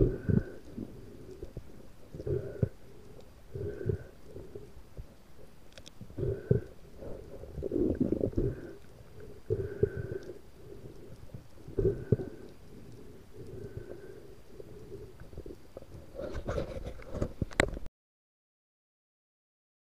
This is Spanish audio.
Gracias.